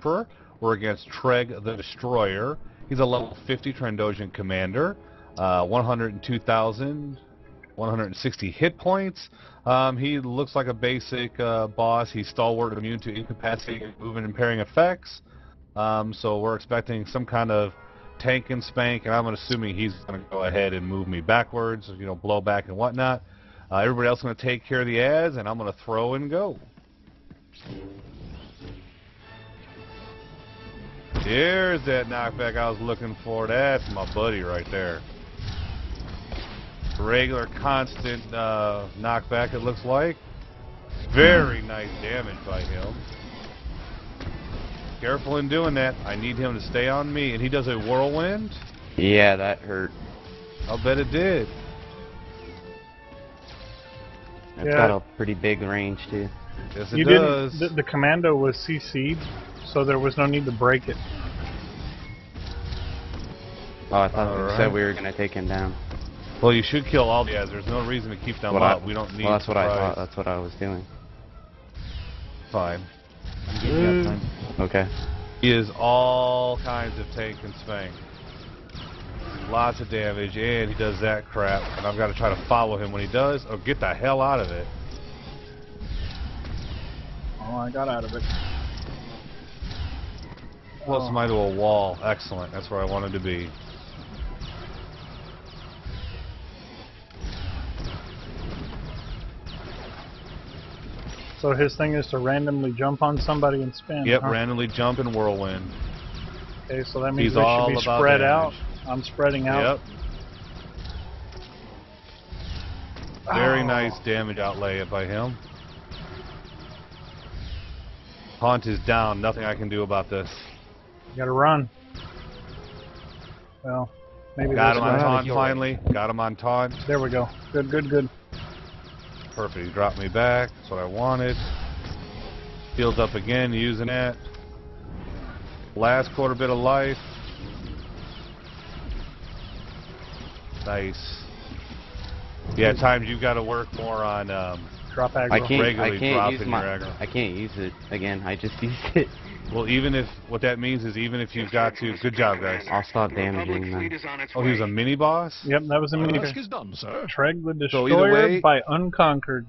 Emperor. We're against Tregg the Destroyer. He's a level 50 Trandoshan commander. Uh, 102,000, 160 hit points. Um, he looks like a basic uh, boss. He's stalwart, immune to incapacitating, movement, impairing effects. Um, so we're expecting some kind of tank and spank, and I'm assuming he's going to go ahead and move me backwards, you know, blow back and whatnot. Uh, everybody else is going to take care of the ads, and I'm going to throw and go. There's that knockback I was looking for. That's my buddy right there. Regular, constant uh, knockback, it looks like. Very nice damage by him. Careful in doing that. I need him to stay on me. And he does a whirlwind? Yeah, that hurt. I'll bet it did. It's Yeah. got a pretty big range too. Yes, it You does. didn't. The, the commando was CC'd, so there was no need to break it. Oh, I thought you Alright. said we were gonna take him down. Well, you should kill all the ads. There's no reason to keep them What I- we don't need Well, that's what I thought. That's what I was doing. Fine. Okay. He is all kinds of tank and spank. Lots of damage, and he does that crap. And I've got to try to follow him when he does. Oh, get the hell out of it. Oh, I got out of it. Close Oh. somebody to a wall. Excellent. That's where I wanted to be. So his thing is to randomly jump on somebody and spin. Yep, huh? randomly jump and whirlwind. Okay, so that means He's we all should be spread out. I'm spreading out. Yep. Very Oh. nice damage outlay by him. Haunt is down. Nothing I can do about this. You gotta run. Well, maybe Got him on taunt finally. Got him on taunt. There we go. Good, good, good. Perfect. He dropped me back. That's what I wanted. Heals up again, using it. Last quarter bit of life. Nice. Yeah, at times you've got to work more on. Um, Drop aggro. I can't. I can't drop use in my. your aggro. I can't use it again. I just used it. well, even if what that means is even if you've got to. Good job, guys. I'll stop damaging Republic them. is on its Oh, he was a mini boss. Yep, that was a mini. Task is done, sir. Tregg the So either Destroyer way- by Unconquered.